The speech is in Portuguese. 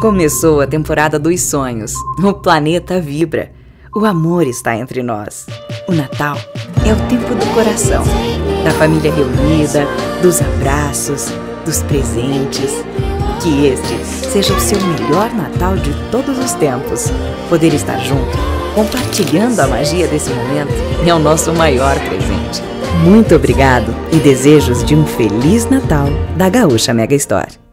Começou a temporada dos sonhos. O planeta vibra. O amor está entre nós. O Natal é o tempo do coração, da família reunida, dos abraços, dos presentes. Que este seja o seu melhor Natal de todos os tempos. Poder estar junto, compartilhando a magia desse momento, é o nosso maior presente. Muito obrigado e desejos de um Feliz Natal da Gaúcha Mega Store.